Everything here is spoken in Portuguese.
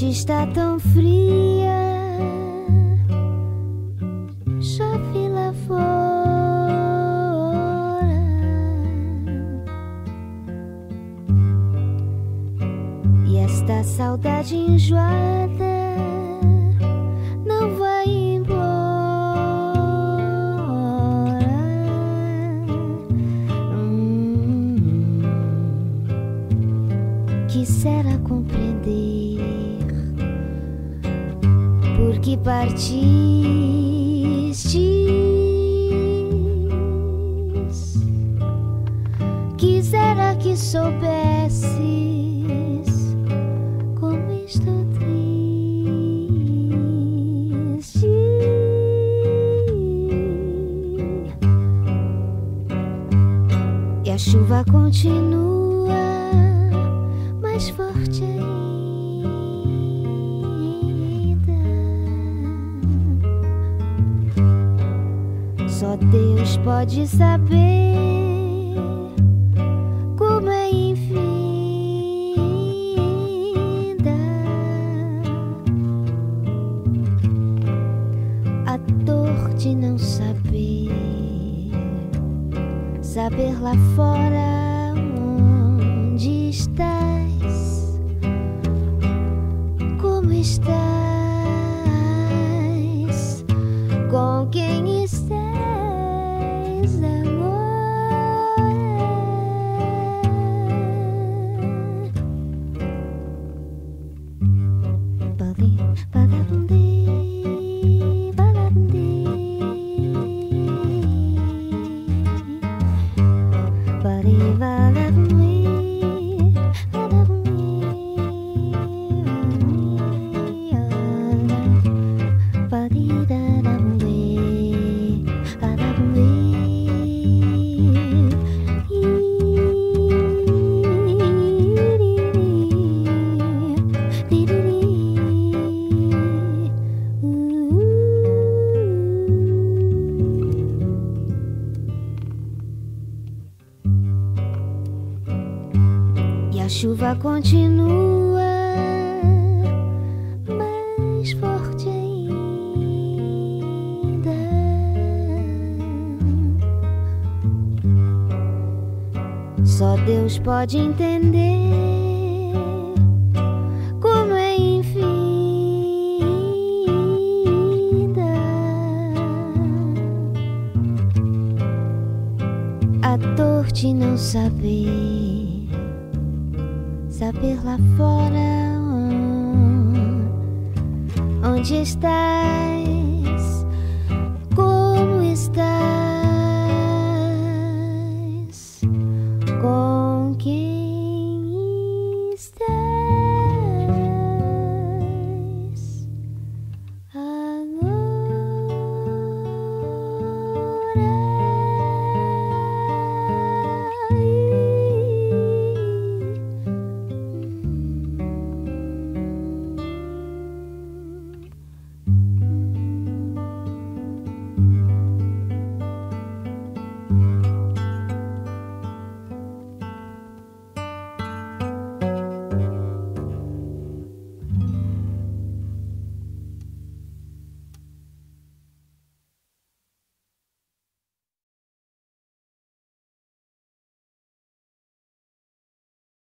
noite está tão fria. Chove lá fora. E esta saudade enjoada não vai embora. Hum, quisera compreender por que partistes. Quisera que soubesses como estou triste. E a chuva continua mais forte ainda. Só Deus pode saber como é infinda. A dor de não saber, saber lá fora onde estás, como estás, me. Chuva continua mais forte ainda. Só Deus pode entender é a dor de não saber, saber lá fora onde estás, como estás.